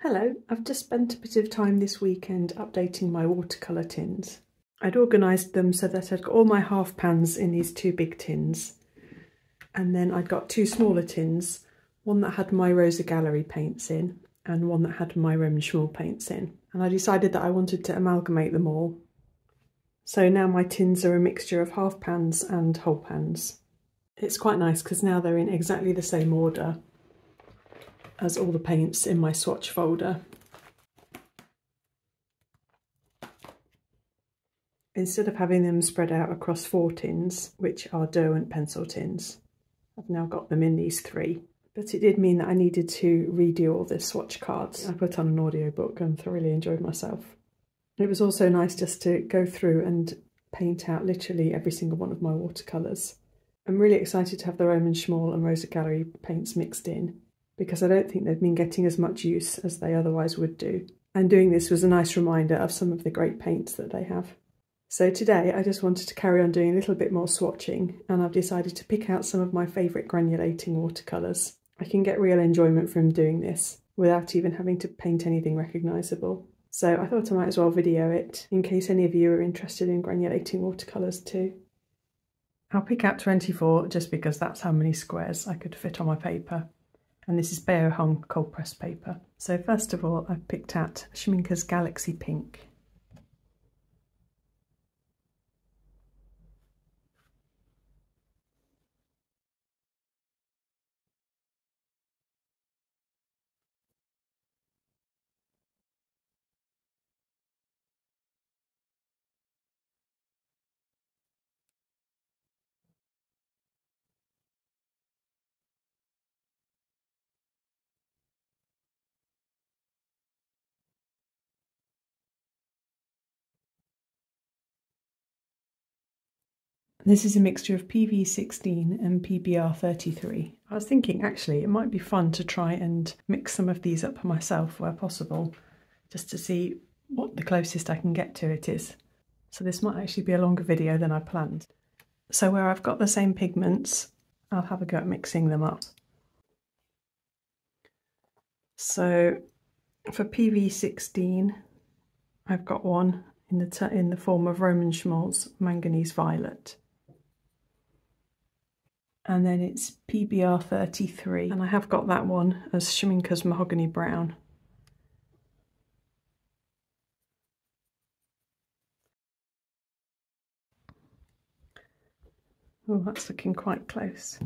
Hello, I've just spent a bit of time this weekend updating my watercolour tins. I'd organised them so that I'd got all my half pans in these two big tins and then I'd got two smaller tins, one that had my Rosa Gallery paints in and one that had my Roman Szmal paints in. And I decided that I wanted to amalgamate them all. So now my tins are a mixture of half pans and whole pans. It's quite nice because now they're in exactly the same order as all the paints in my swatch folder. Instead of having them spread out across four tins, which are Derwent pencil tins, I've now got them in these three. But it did mean that I needed to redo all the swatch cards. I put on an audiobook and thoroughly enjoyed myself. It was also nice just to go through and paint out literally every single one of my watercolours. I'm really excited to have the Roman Szmal and Rosa Gallery paints mixed in because I don't think they've been getting as much use as they otherwise would do. And doing this was a nice reminder of some of the great paints that they have. So today I just wanted to carry on doing a little bit more swatching and I've decided to pick out some of my favourite granulating watercolours. I can get real enjoyment from doing this without even having to paint anything recognisable. So I thought I might as well video it in case any of you are interested in granulating watercolours too. I'll pick out 24 just because that's how many squares I could fit on my paper and this is Hung cold press paper. So first of all I've picked out Schmincke's Galaxy Pink. This is a mixture of PV16 and PBR33. I was thinking actually it might be fun to try and mix some of these up myself where possible, just to see what the closest I can get to it is. So this might actually be a longer video than I planned. So where I've got the same pigments, I'll have a go at mixing them up. So for PV16, I've got one in the, in the form of Roman Szmal's Manganese Violet and then it's PBR 33 and I have got that one as Schmincke's Mahogany Brown. Oh, that's looking quite close.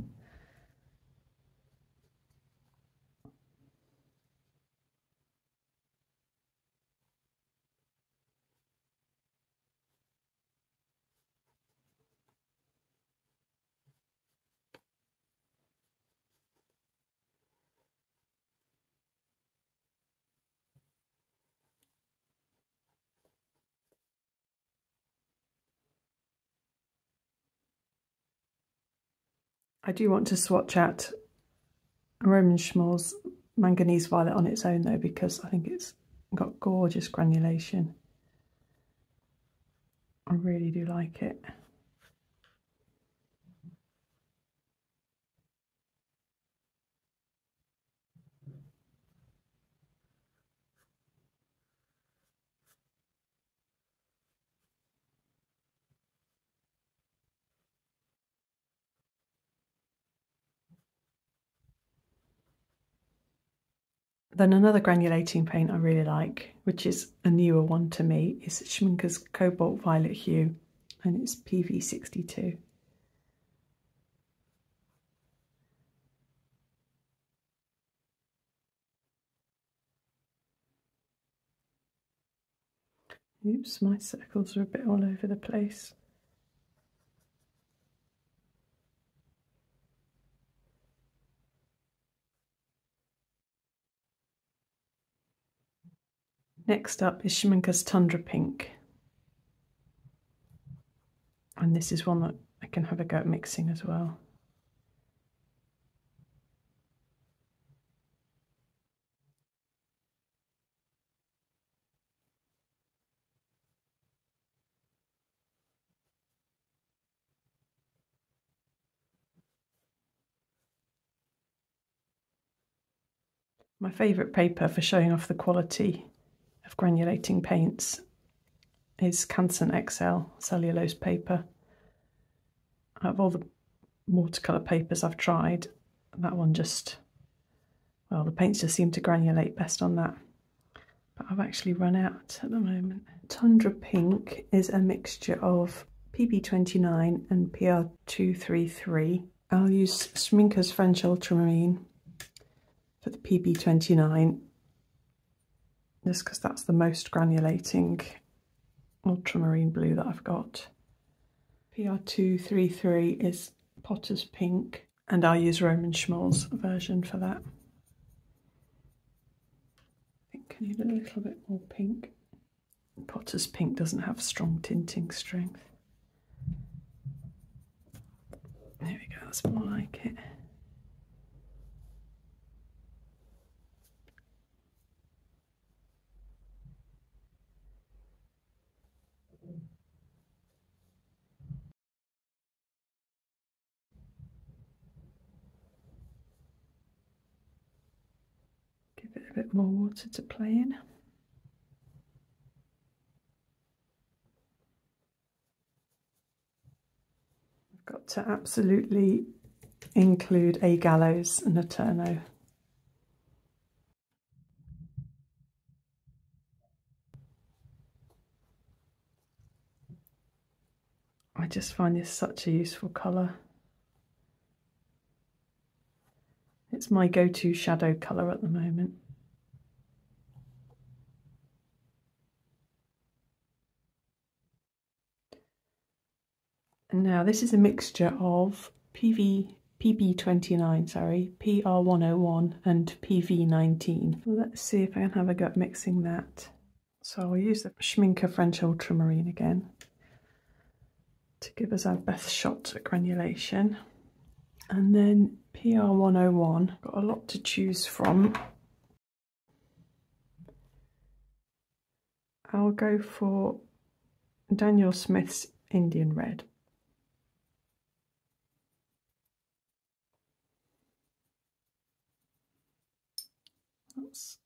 I do want to swatch out Roman Szmal's Manganese Violet on its own though because I think it's got gorgeous granulation. I really do like it. Then another granulating paint I really like, which is a newer one to me, is Schmincke's Cobalt Violet Hue, and it's PV62. Oops, my circles are a bit all over the place. Next up is Schmincke's Tundra Pink. And this is one that I can have a go at mixing as well. My favourite paper for showing off the quality of granulating paints is Canson XL cellulose paper. Out of all the watercolour papers I've tried, that one just, well, the paints just seem to granulate best on that. But I've actually run out at the moment. Tundra Pink is a mixture of PB29 and PR233. I'll use Schmincke's French Ultramarine for the PB29 just because that's the most granulating ultramarine blue that I've got. PR233 is Potter's Pink and I'll use Roman Szmal's version for that. I think I need a little bit more pink. Potter's Pink doesn't have strong tinting strength. There we go, that's more like it. Bit more water to play in. I've got to absolutely include A. Gallo's and Notturno. I just find this such a useful colour. It's my go-to shadow colour at the moment. Now this is a mixture of PV, PB29, sorry, PR101 and PV19. Let's see if I can have a go at mixing that. So I'll use the Schmincke French Ultramarine again to give us our best shot at granulation. And then PR101, got a lot to choose from. I'll go for Daniel Smith's Indian Red. That's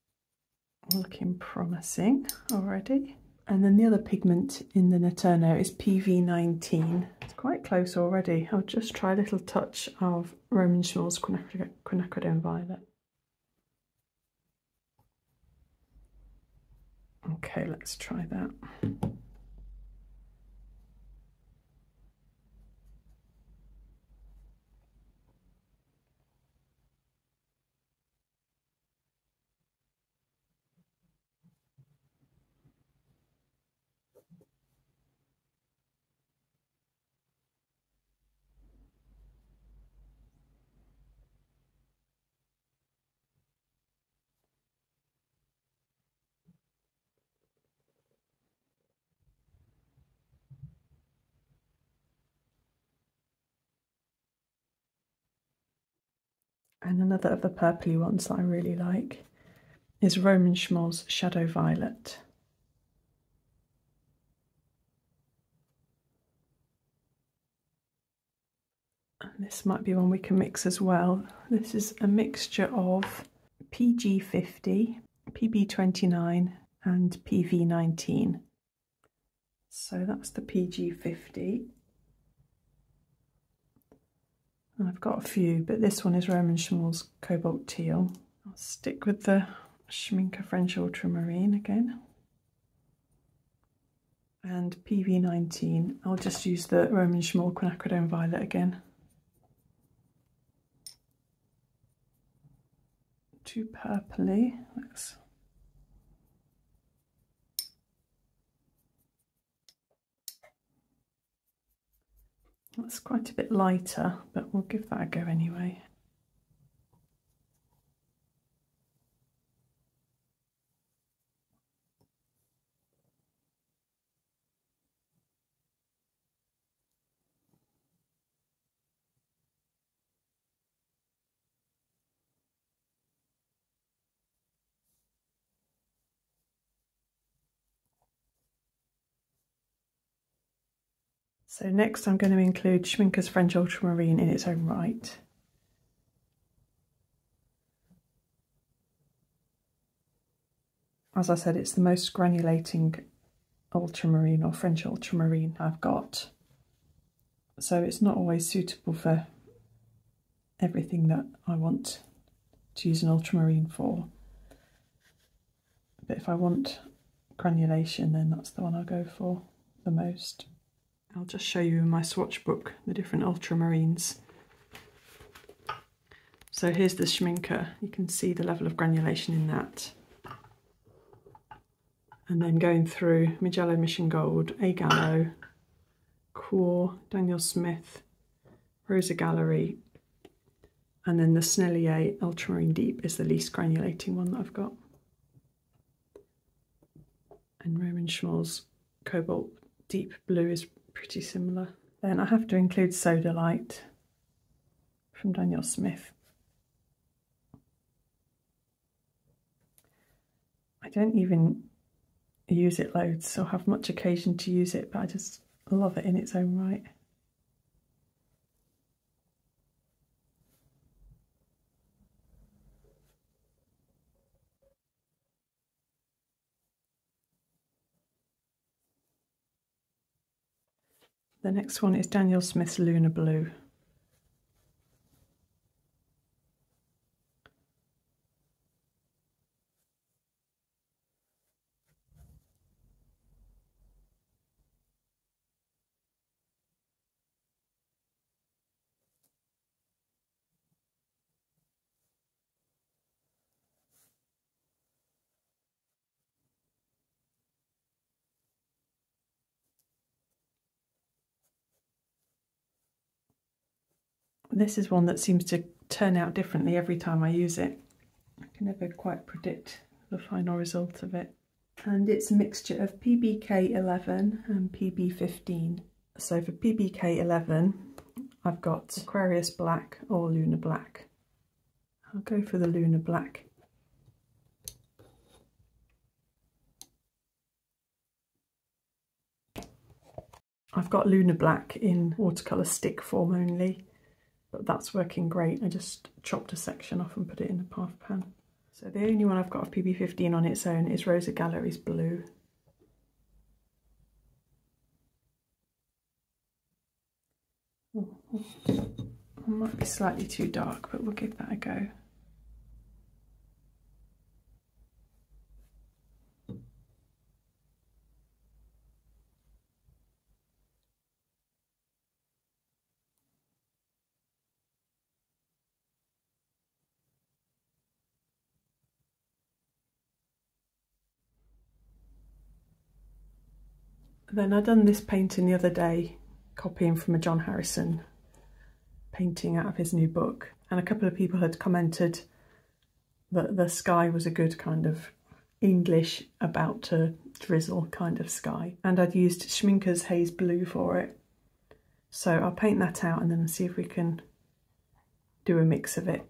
looking promising already. And then the other pigment in the Notturno is PV19. It's quite close already. I'll just try a little touch of Roman Szmal's Quinacridone Violet. Okay, let's try that. And another of the purpley ones that I really like is Roman Szmal's Shadow Violet. And this might be one we can mix as well. This is a mixture of PG50, PB29 and PV19. So that's the PG50 I've got a few, but this one is Roman Szmal's Cobalt Teal. I'll stick with the Schmincke French Ultramarine again. And PV19, I'll just use the Roman Szmal Quinacridone Violet again. Too purpley. Let's That's quite a bit lighter, but we'll give that a go anyway. So next I'm going to include Schmincke's French Ultramarine in its own right. as I said, it's the most granulating ultramarine or French ultramarine I've got. So it's not always suitable for everything that I want to use an ultramarine for. But if I want granulation, then that's the one I'll go for the most. I'll just show you in my swatch book the different ultramarines. So here's the Schmincke. You can see the level of granulation in that. And then going through Mijello Mission Gold, A Gallo, QoR, Daniel Smith, Rosa Gallery, and then the Sennelier Ultramarine Deep is the least granulating one that I've got. And Roman Szmal's Cobalt Deep Blue is pretty similar. Then I have to include Sodalite from Daniel Smith. I don't even use it loads or have much occasion to use it, but I just love it in its own right. The next one is Daniel Smith's Lunar Blue. This is one that seems to turn out differently every time I use it. I can never quite predict the final result of it. And it's a mixture of PBK11 and PB15. So for PBK11, I've got Aquarius Black or Lunar Black. I'll go for the Lunar Black. I've got Lunar Black in watercolour stick form only that's working great. I just chopped a section off and put it in a puff pan. So the only one I've got of PB15 on its own is Rosa Gallery's Blue. Might be slightly too dark, but we'll give that a go. Then I done this painting the other day, copying from a John Harrison painting out of his new book. And a couple of people had commented that the sky was a good kind of English about to drizzle kind of sky. And I'd used Schmincke's Haze Blue for it. So I'll paint that out and then see if we can do a mix of it.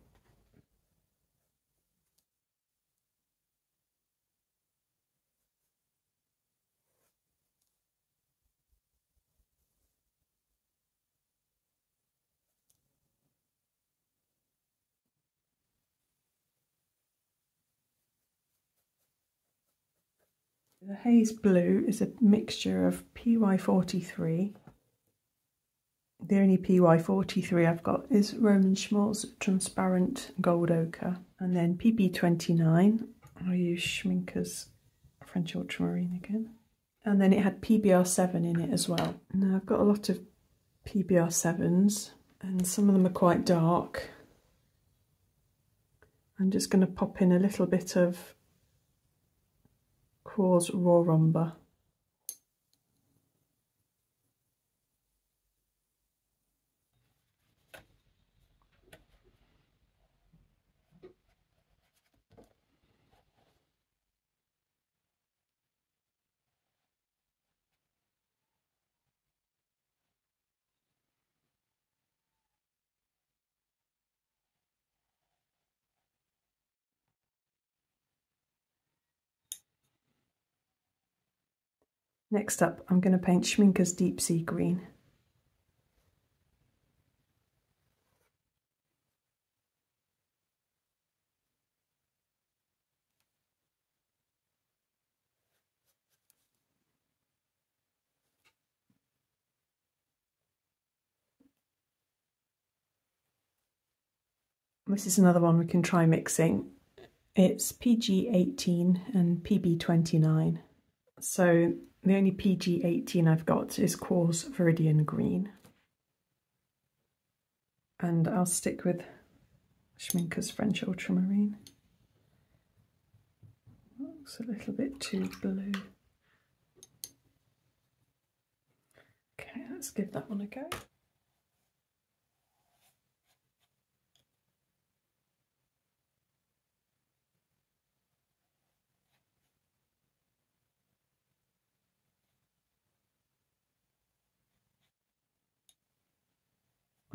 The haze blue is a mixture of PY43. The only PY43 I've got is Roman Szmal's transparent gold ochre. And then PB29, I use Schmincke's French ultramarine again. And then it had PBR7 in it as well. Now I've got a lot of PBR7s and some of them are quite dark. I'm just going to pop in a little bit of QoR's raw Next up, I'm going to paint Schmincke's Deep Sea Green. This is another one we can try mixing. It's PG18 and PB29. So the only PG18 I've got is QoR's Viridian Green. And I'll stick with Schmincke's French Ultramarine. Looks a little bit too blue. Okay, let's give that one a go.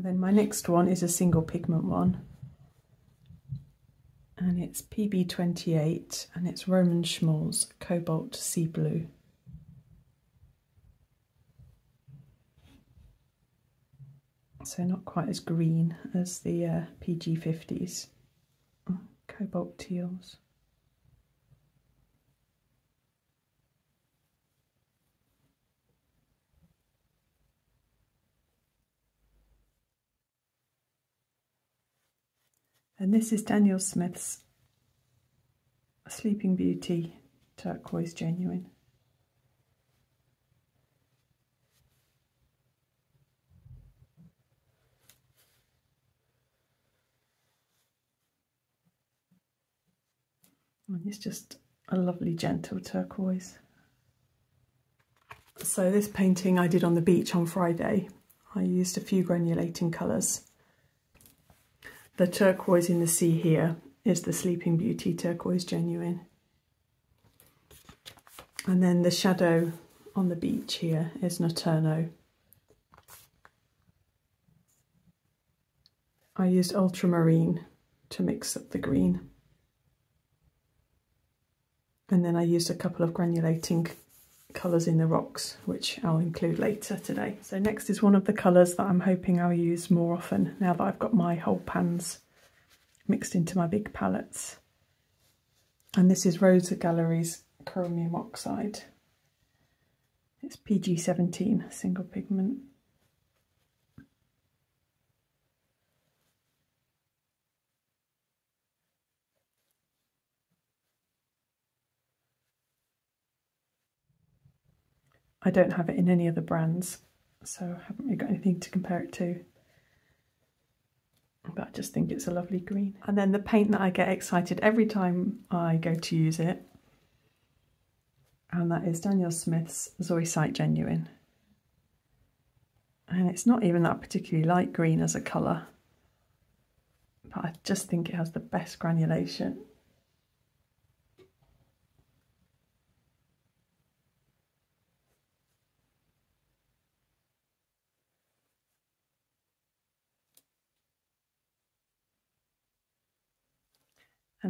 Then my next one is a single pigment one. And it's PB28 and it's Roman Szmal's Cobalt Sea Blue. So not quite as green as the uh, PG50s. cobalt teals. And this is Daniel Smith's Sleeping Beauty Turquoise Genuine. And it's just a lovely gentle turquoise. So this painting I did on the beach on Friday. I used a few granulating colours the turquoise in the sea here is the Sleeping Beauty Turquoise Genuine. And then the shadow on the beach here is Notturno. I used ultramarine to mix up the green. And then I used a couple of granulating colours in the rocks, which I'll include later today. So next is one of the colours that I'm hoping I'll use more often now that I've got my whole pans mixed into my big palettes. And this is Rosa Gallery's Chromium Oxide. It's PG17, single pigment. I don't have it in any other brands, so I haven't really got anything to compare it to. But I just think it's a lovely green. And then the paint that I get excited every time I go to use it, and that is Daniel Smith's Zoisite Genuine. And it's not even that particularly light green as a colour, but I just think it has the best granulation.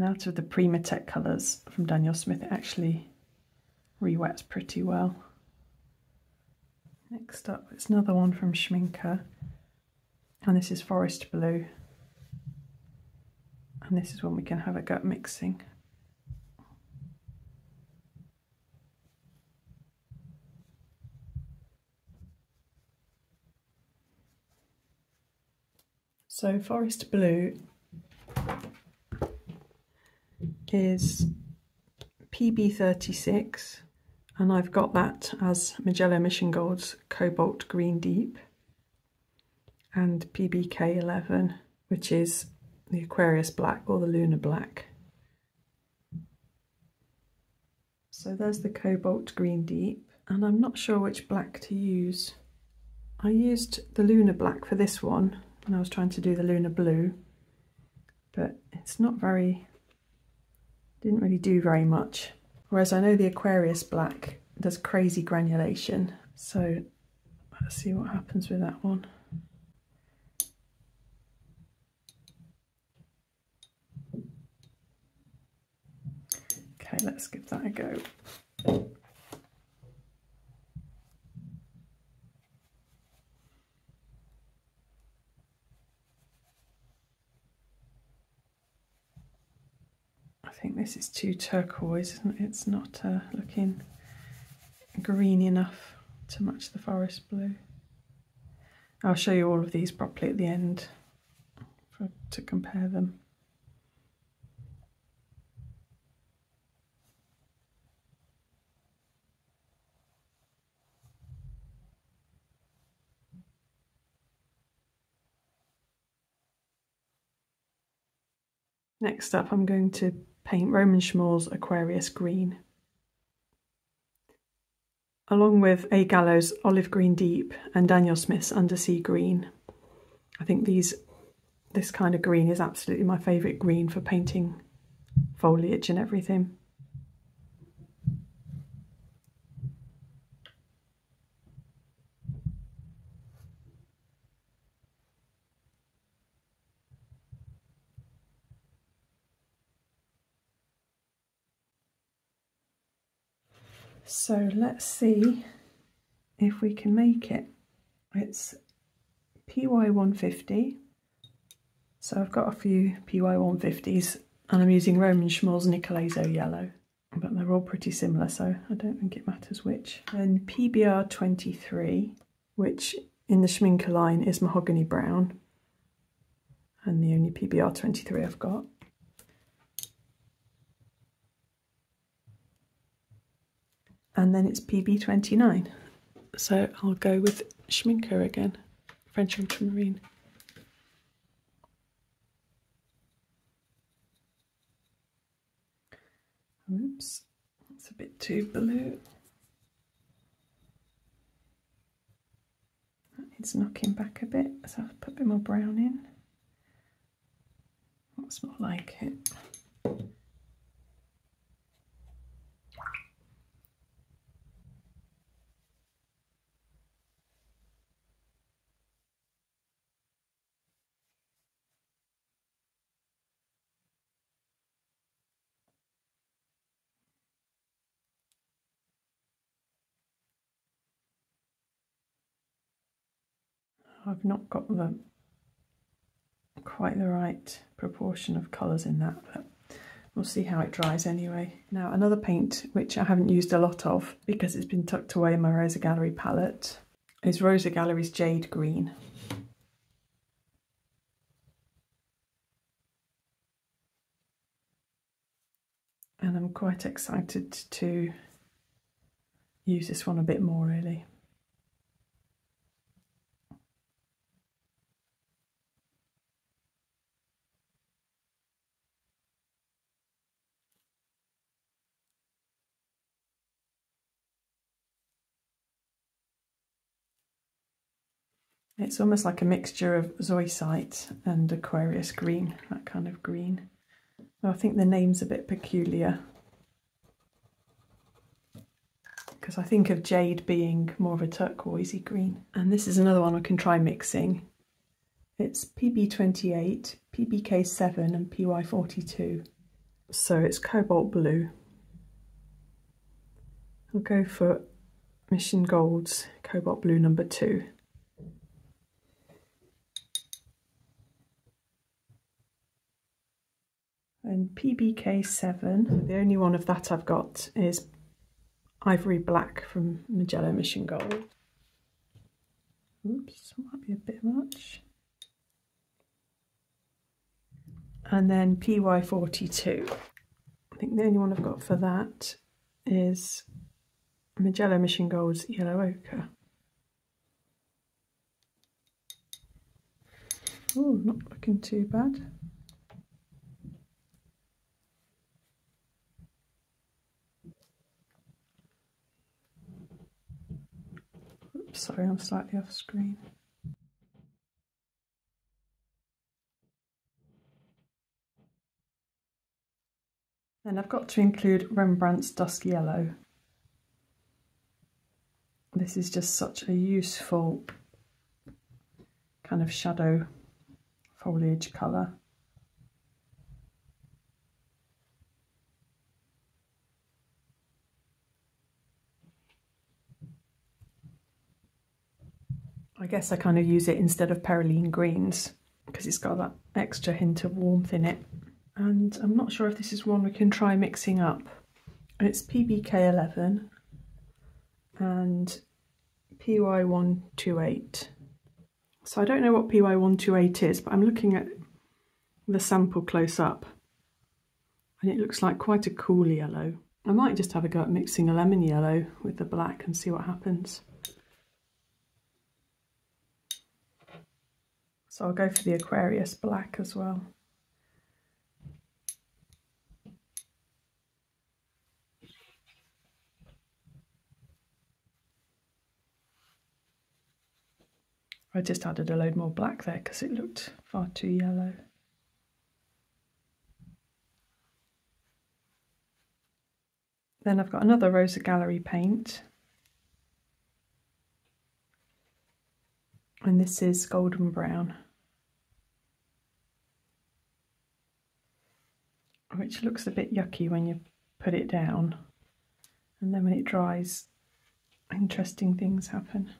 And out of the PrimaTek colours from Daniel Smith, it actually re-wets pretty well. Next up, it's another one from Schmincke, and this is Forest Blue. And this is when we can have a gut mixing. So Forest Blue is PB36 and I've got that as Mijello Mission Gold's Cobalt Green Deep and PBK11 which is the Aquarius Black or the Lunar Black. So there's the Cobalt Green Deep and I'm not sure which black to use. I used the Lunar Black for this one when I was trying to do the Lunar Blue but it's not very didn't really do very much. Whereas I know the Aquarius Black does crazy granulation. So let's see what happens with that one. Okay, let's give that a go. think this is too turquoise, isn't it? It's not uh, looking green enough to match the forest blue. I'll show you all of these properly at the end for, to compare them. Next up, I'm going to paint Roman Szmal's Aquarius Green. Along with A. Gallo's Olive Green Deep and Daniel Smith's Undersea Green. I think these this kind of green is absolutely my favourite green for painting foliage and everything. So let's see if we can make it. It's PY150. So I've got a few PY150s and I'm using Roman Szmal's Nicolazo Yellow. But they're all pretty similar, so I don't think it matters which. And PBR23, which in the Schmincke line is Mahogany Brown. And the only PBR23 I've got. And then it's PB29. So I'll go with Schmincke again, French ultramarine. Oops, that's a bit too blue. Needs knocking back a bit, so I'll put a bit more brown in. That's more like it. I've not got the quite the right proportion of colours in that, but we'll see how it dries anyway. Now another paint which I haven't used a lot of because it's been tucked away in my Rosa Gallery palette is Rosa Gallery's Jade Green. And I'm quite excited to use this one a bit more really. It's almost like a mixture of zoisite and Aquarius green, that kind of green. I think the name's a bit peculiar because I think of jade being more of a turquoisey green. And this is another one I can try mixing. It's PB28, PBK7 and PY42. So it's cobalt blue. I'll go for Mission Gold's cobalt blue number two. And PBK7, the only one of that I've got is Ivory Black from Mijello Mission Gold. Oops, might be a bit much. And then PY42. I think the only one I've got for that is Mijello Mission Gold's Yellow Ochre. Oh, not looking too bad. Sorry, I'm slightly off screen. And I've got to include Rembrandt's Dusk Yellow. This is just such a useful kind of shadow foliage colour. I guess I kind of use it instead of perylene greens because it's got that extra hint of warmth in it. And I'm not sure if this is one we can try mixing up. It's PBK11 and PY128. So I don't know what PY128 is, but I'm looking at the sample close up and it looks like quite a cool yellow. I might just have a go at mixing a lemon yellow with the black and see what happens. So I'll go for the Aquarius black as well. I just added a load more black there because it looked far too yellow. Then I've got another Rosa Gallery paint. And this is golden brown. Which looks a bit yucky when you put it down. And then when it dries, interesting things happen.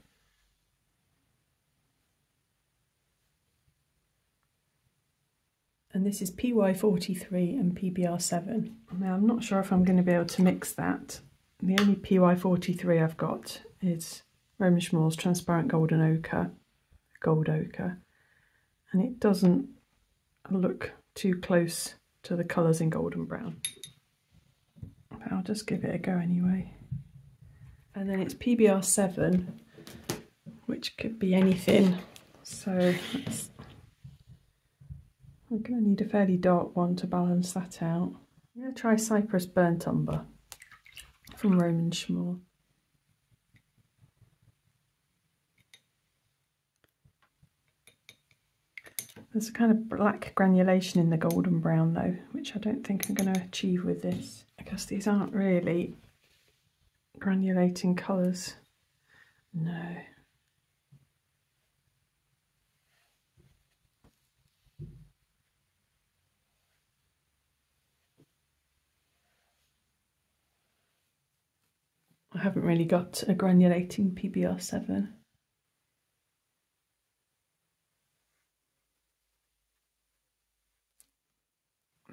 and this is PY43 and PBR7. Now I'm not sure if I'm going to be able to mix that. The only PY43 I've got is Roman Szmal's Transparent Golden Ochre, Gold Ochre, and it doesn't look too close to the colours in golden brown. But I'll just give it a go anyway. And then it's PBR7, which could be anything. So I'm going to need a fairly dark one to balance that out. I'm going to try Cyprus Burnt Umber from Roman Szmal. There's a kind of black granulation in the golden brown though, which I don't think I'm going to achieve with this because these aren't really granulating colours. No. I haven't really got a granulating PBR7.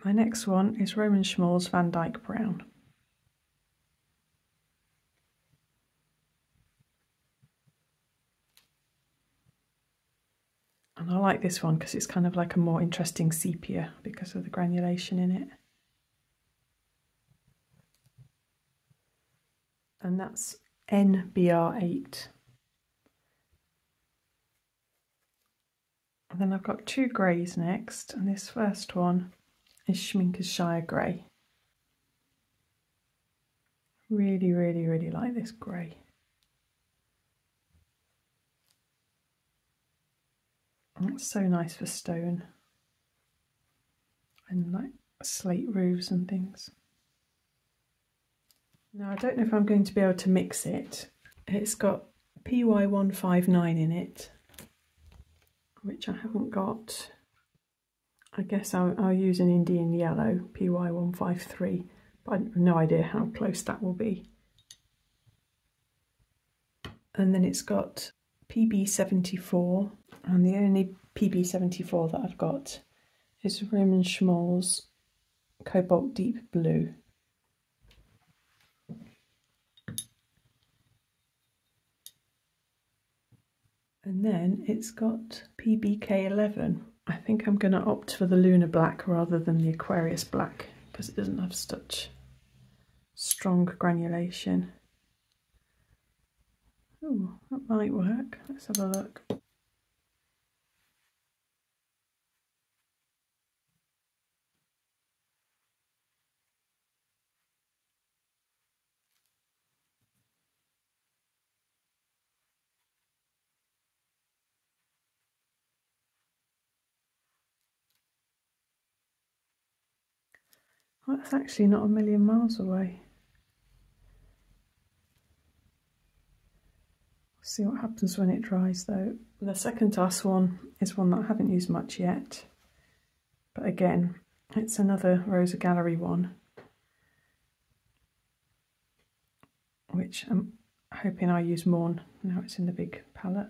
My next one is Roman Szmal's Van Dyke Brown. And I like this one because it's kind of like a more interesting sepia because of the granulation in it. and that's NBR8. And then I've got two greys next, and this first one is Schmincke's Shire Grey. Really, really, really like this grey. it's so nice for stone and like slate roofs and things. Now I don't know if I'm going to be able to mix it. It's got PY159 in it, which I haven't got. I guess I'll, I'll use an Indian yellow, PY153, but I have no idea how close that will be. And then it's got PB74, and the only PB74 that I've got is Roman Szmal's Cobalt Deep Blue. And then it's got PBK11. I think I'm going to opt for the Lunar Black rather than the Aquarius Black because it doesn't have such strong granulation. Oh, that might work. Let's have a look. That's actually not a million miles away. See what happens when it dries though. The second task one is one that I haven't used much yet. But again, it's another Rosa Gallery one. Which I'm hoping I use more now it's in the big palette.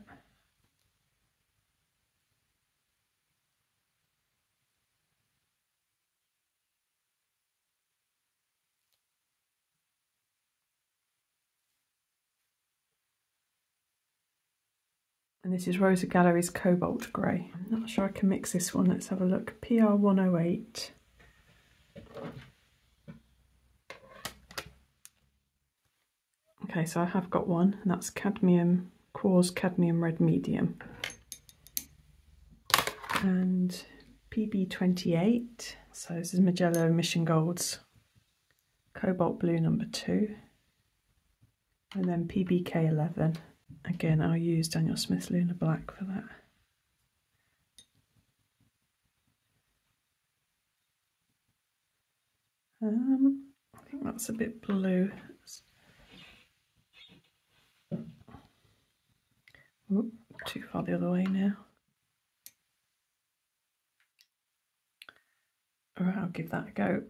And this is Rosa Gallery's Cobalt Grey. I'm not sure I can mix this one. Let's have a look. PR108. Okay, so I have got one, and that's cadmium, QoR's Cadmium Red Medium. And PB28, so this is Mijello Mission Golds, Cobalt Blue number two. And then PBK11. Again, I'll use Daniel Smith Lunar Black for that. Um, I think that's a bit blue. Oop, too far the other way now. Alright, I'll give that a go.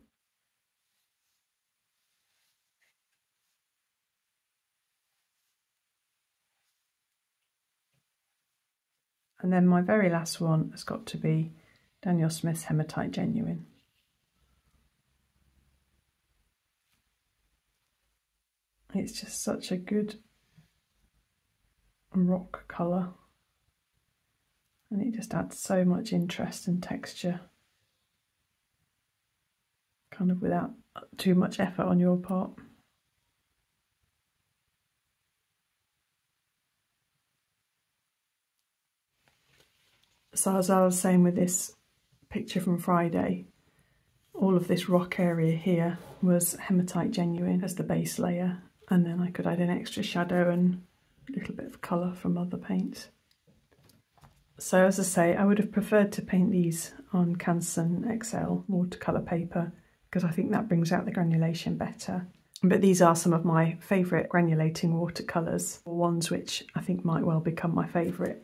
And then my very last one has got to be Daniel Smith's Hematite Genuine. It's just such a good rock colour and it just adds so much interest and texture kind of without too much effort on your part. So as I was saying with this picture from Friday, all of this rock area here was hematite genuine as the base layer and then I could add an extra shadow and a little bit of colour from other paints. So as I say, I would have preferred to paint these on Canson XL watercolour paper because I think that brings out the granulation better. But these are some of my favourite granulating watercolours, ones which I think might well become my favourite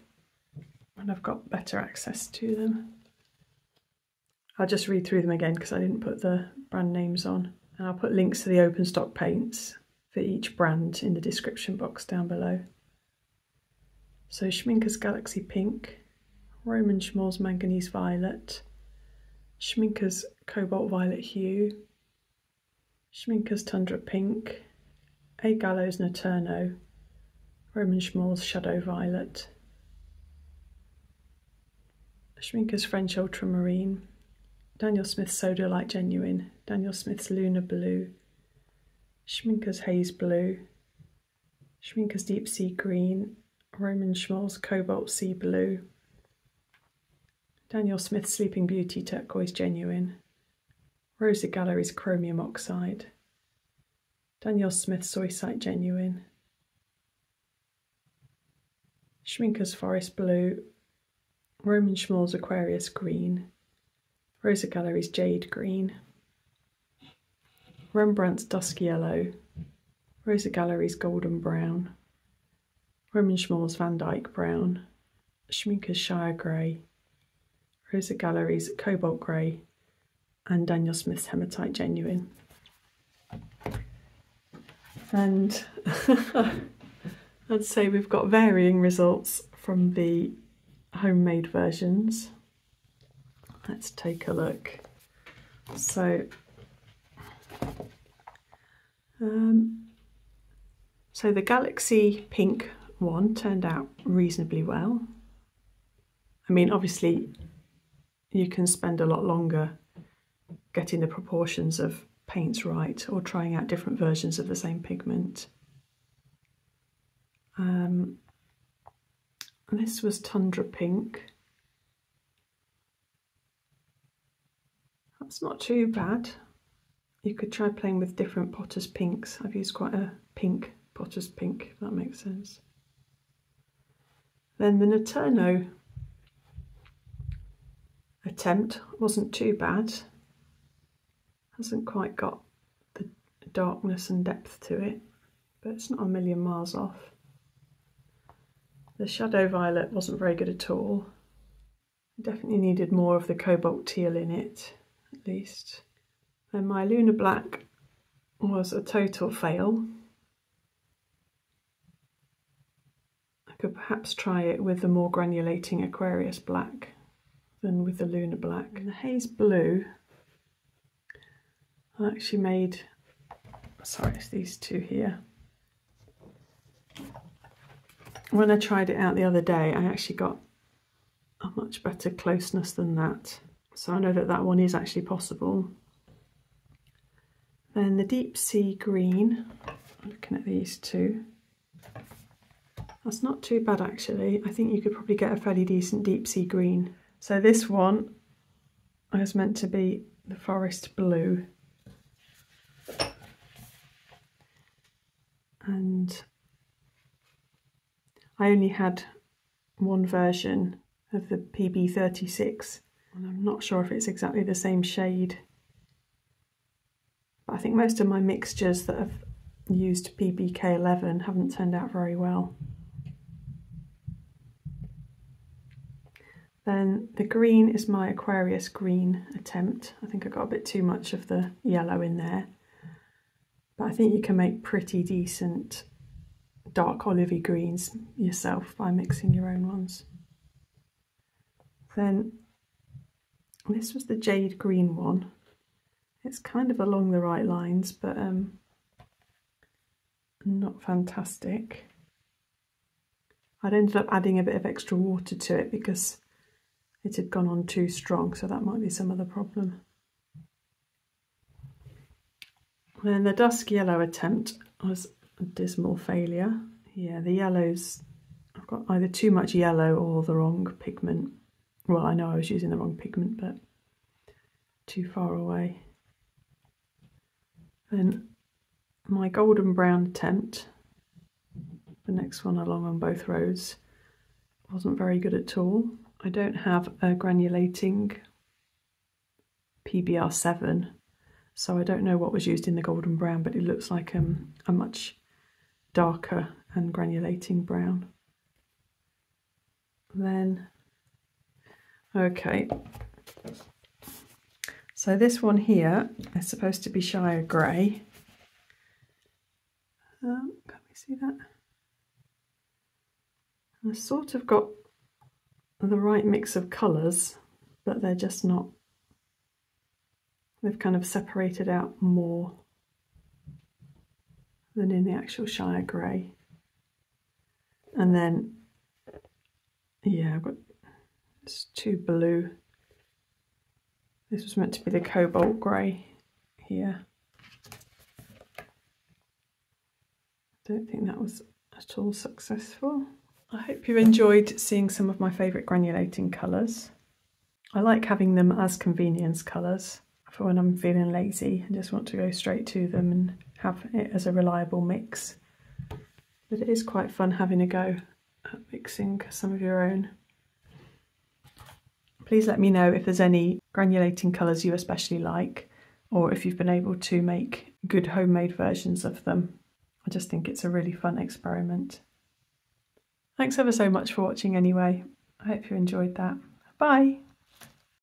and I've got better access to them. I'll just read through them again because I didn't put the brand names on. And I'll put links to the open stock paints for each brand in the description box down below. So Schmincke's Galaxy Pink, Roman Szmal's Manganese Violet, Schmincke's Cobalt Violet Hue, Schmincke's Tundra Pink, A Gallo's Notturno, Roman Szmal's Shadow Violet, Schmincke's French Ultramarine, Daniel Smith's Sodalite Genuine, Daniel Smith's Lunar Blue, Schmincke's Haze Blue, Schmincke's Deep Sea Green, Roman Szmal's Cobalt Sea Blue, Daniel Smith's Sleeping Beauty Turquoise Genuine, Rosa Gallery's Chromium Oxide, Daniel Smith's Zoisite Genuine, Schmincke's Forest Blue, Roman Szmal's Aquarius Green, Rosa Gallery's Jade Green, Rembrandt's Dusk Yellow, Rosa Gallery's Golden Brown, Roman Szmal's Van Dyke Brown, Schmincke's Shire Grey, Rosa Gallery's Cobalt Grey, and Daniel Smith's Hematite Genuine. And I'd say we've got varying results from the homemade versions. Let's take a look. So, um, so the Galaxy Pink one turned out reasonably well. I mean, obviously, you can spend a lot longer getting the proportions of paints right or trying out different versions of the same pigment. Um, this was Tundra Pink. That's not too bad. You could try playing with different Potter's Pinks. I've used quite a pink Potter's Pink, if that makes sense. Then the Notturno attempt wasn't too bad. Hasn't quite got the darkness and depth to it, but it's not a million miles off. The Shadow Violet wasn't very good at all. Definitely needed more of the cobalt teal in it, at least. And my Lunar Black was a total fail. I could perhaps try it with the more granulating Aquarius Black than with the Lunar Black. And the Haze Blue, I actually made, sorry, it's these two here when I tried it out the other day, I actually got a much better closeness than that. So I know that that one is actually possible. Then the deep sea green, looking at these two. That's not too bad actually. I think you could probably get a fairly decent deep sea green. So this one was meant to be the forest blue. And I only had one version of the PB36 and I'm not sure if it's exactly the same shade. But I think most of my mixtures that have used PBK11 haven't turned out very well. Then the green is my Aquarius green attempt. I think I got a bit too much of the yellow in there. But I think you can make pretty decent dark olivey greens yourself by mixing your own ones. Then this was the jade green one. It's kind of along the right lines, but um, not fantastic. I'd ended up adding a bit of extra water to it because it had gone on too strong, so that might be some other the problem. Then the dusk yellow attempt was a dismal failure. Yeah, the yellows, I've got either too much yellow or the wrong pigment. Well, I know I was using the wrong pigment, but too far away. Then my golden brown attempt, the next one along on both rows, wasn't very good at all. I don't have a granulating PBR7, so I don't know what was used in the golden brown, but it looks like um, a much darker and granulating brown. Then, okay, so this one here is supposed to be Shire Grey. Um, can we see that? I've sort of got the right mix of colours, but they're just not, they've kind of separated out more than in the actual Shire Grey. And then, yeah, I've got it's too blue. This was meant to be the cobalt grey here. I don't think that was at all successful. I hope you enjoyed seeing some of my favourite granulating colours. I like having them as convenience colours for when I'm feeling lazy and just want to go straight to them and have it as a reliable mix. But it is quite fun having a go at mixing some of your own. Please let me know if there's any granulating colours you especially like or if you've been able to make good homemade versions of them. I just think it's a really fun experiment. Thanks ever so much for watching anyway. I hope you enjoyed that. Bye!